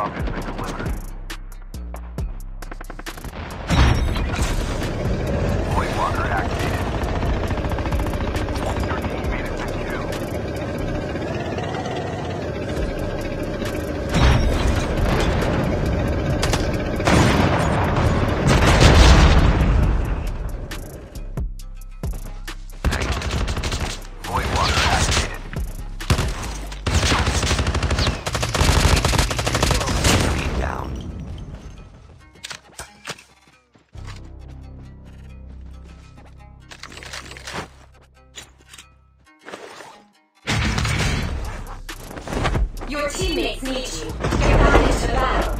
obviously delivered. Your teammates need you. Your God on to battle.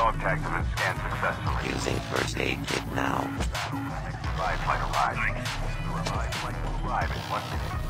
Dog tagged him and scanned successfully. Using first aid kit now. In one minute.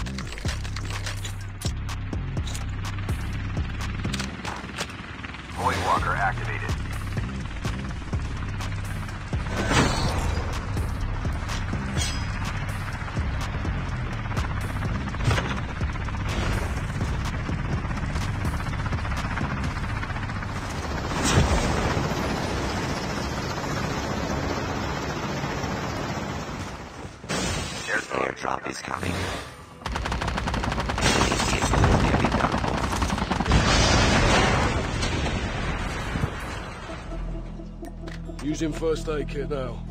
is coming. Using first aid kit now.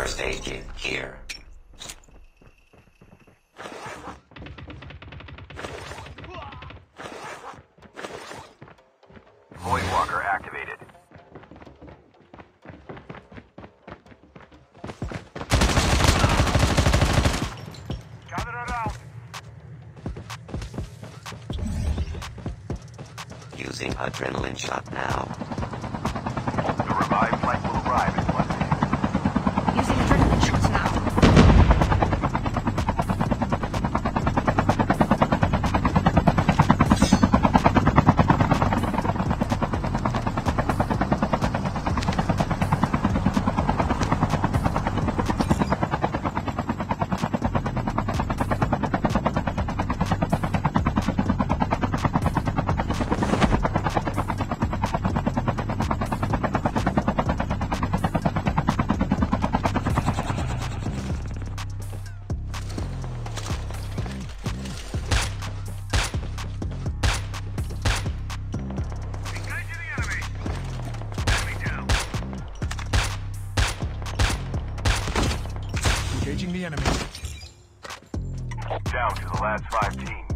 First aid kit here. Voidwalker activated. Gather around. Using adrenaline shot now. Enemy. Down to the last five teams.